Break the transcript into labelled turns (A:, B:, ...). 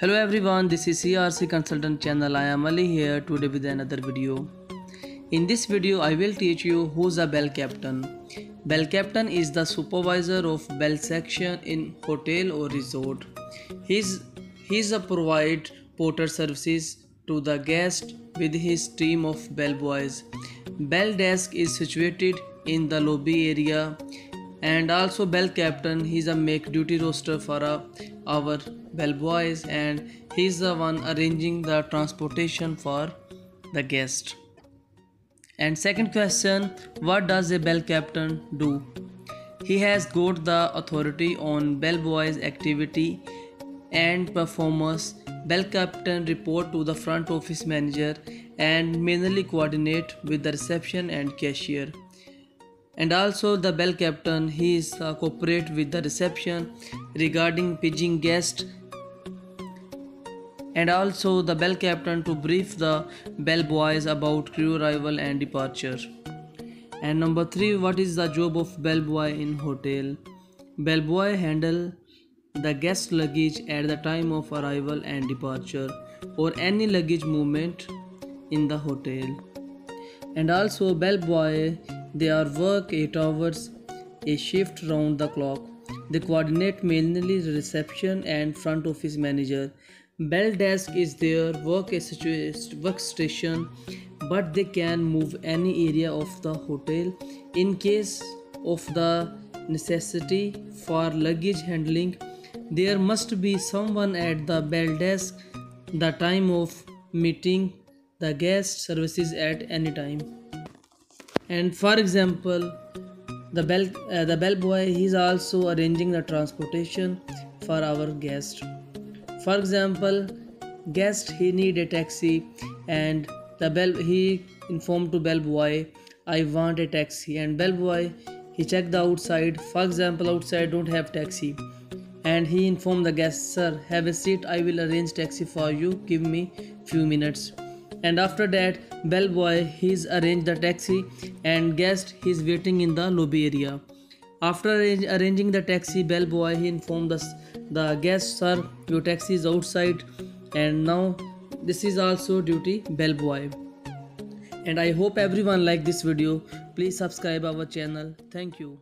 A: Hello everyone, this is CRC Consultant channel. I am Ali here today with another video. In this video, I will teach you who's a bell captain. Bell captain is the supervisor of bell section in hotel or resort. He's he's a provide porter services to the guest with his team of bellboys. Bell desk is situated in the lobby area and also bell captain he's a make duty roster for uh, our bellboys and he's the one arranging the transportation for the guest. And second question what does a bell captain do? He has got the authority on bell boys activity and performance bell captain report to the front office manager and mainly coordinate with the reception and cashier and also the bell captain he is uh, cooperate with the reception regarding paging guest. And also the bell captain to brief the bell boys about crew arrival and departure. And number 3 what is the job of bellboy in hotel? Bellboy handle the guest luggage at the time of arrival and departure or any luggage movement in the hotel. And also bellboy they are work 8 hours a shift round the clock. They coordinate mainly reception and front office manager. Bell desk is their work workstation, but they can move any area of the hotel in case of the necessity for luggage handling. There must be someone at the bell desk the time of meeting the guest services at any time and for example the bell uh, the bellboy is also arranging the transportation for our guest. For example guest he need a taxi and the bell he informed to bellboy i want a taxi. And bellboy he checked the outside. For example outside don't have taxi. And he informed the guest sir have a seat. I will arrange taxi for you. Give me few minutes and after that bellboy he's arranged the taxi and guest he's waiting in the lobby area. After arranging the taxi bellboy he informed the, the guest sir your taxi is outside and now this is also duty bellboy. And i hope everyone like this video. Please subscribe our channel. Thank you